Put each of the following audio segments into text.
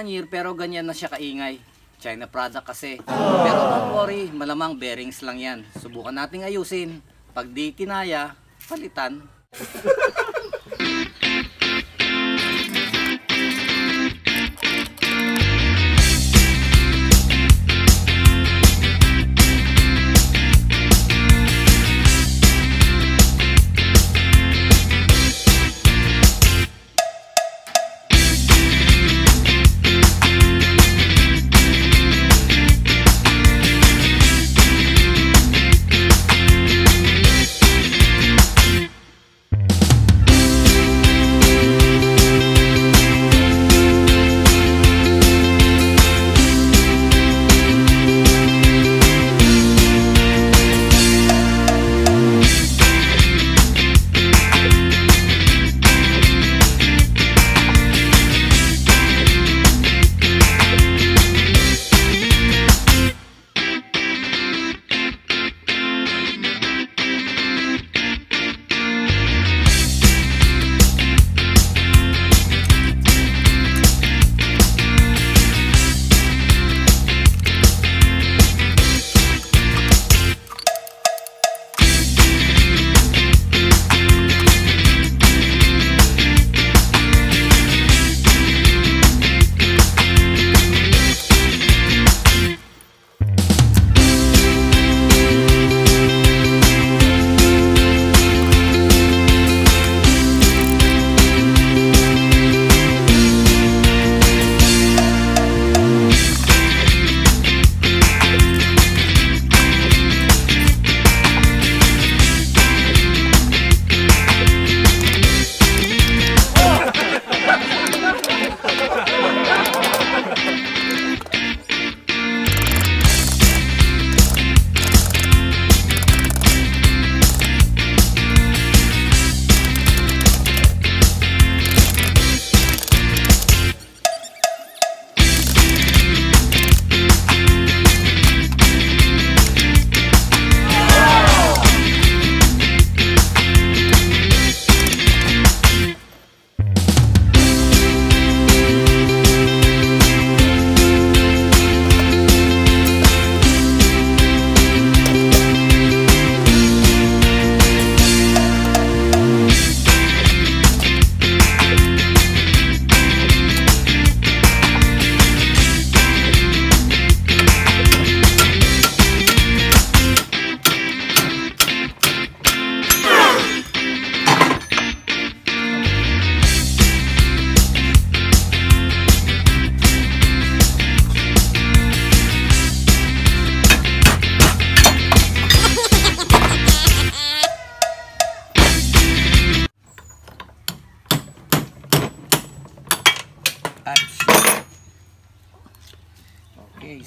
one year pero ganyan na siya kaingay. China product kasi. Pero don't worry, malamang bearings lang yan. Subukan nating ayusin. Pag di kinaya, palitan.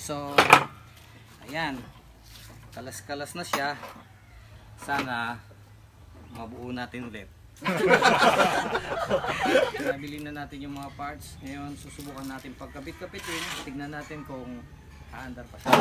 so ayan. Kalas-kalas na siya. Sana mabuo natin ulit. Nabili na natin yung mga parts. Ngayon, susubukan natin pagkabit-kabitin. Tignan natin kung haandar pa siya.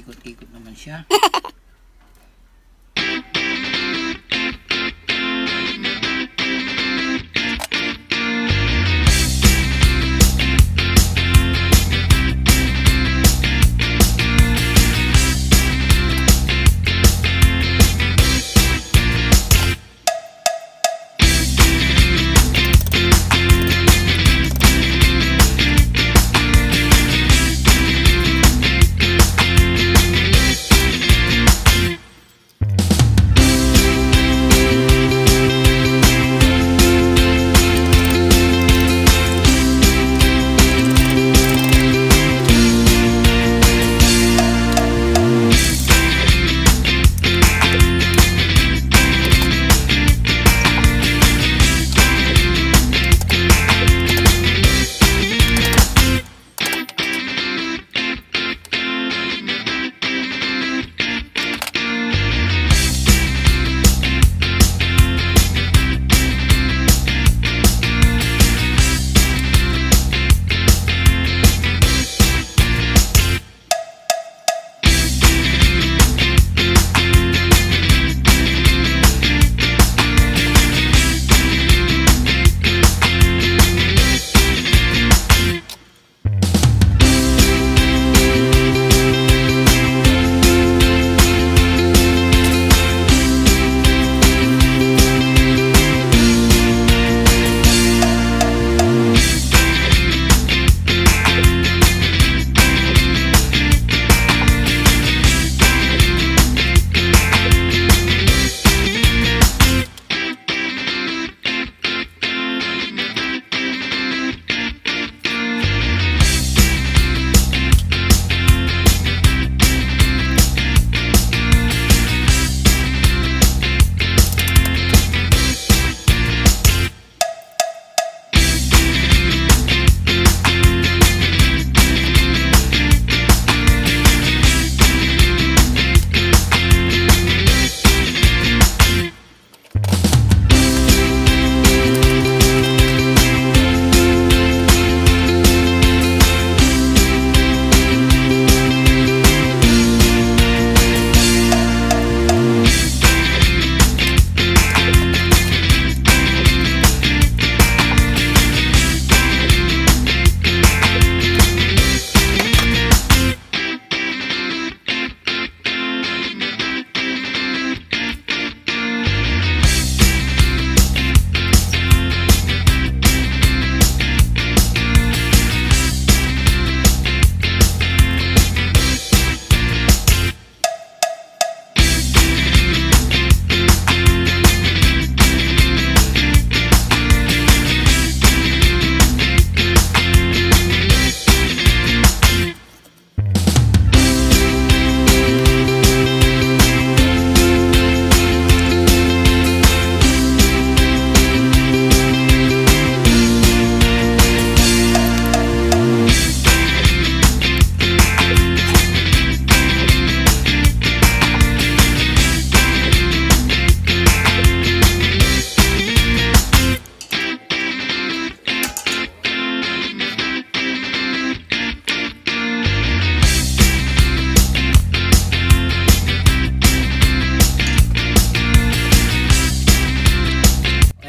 ikot-ikot naman siya.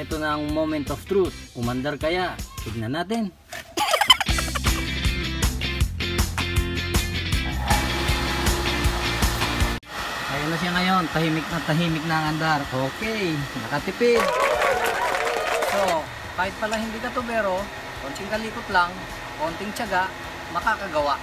Ito na ang moment of truth. Umandar kaya? Tignan natin. Ayan na siya ngayon. Tahimik na tahimik na ang andar. Okay. Nakatipid. So, kahit pala hindi ka tubero, konting kalikot lang, konting tiyaga, makakagawa.